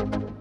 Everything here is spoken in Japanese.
you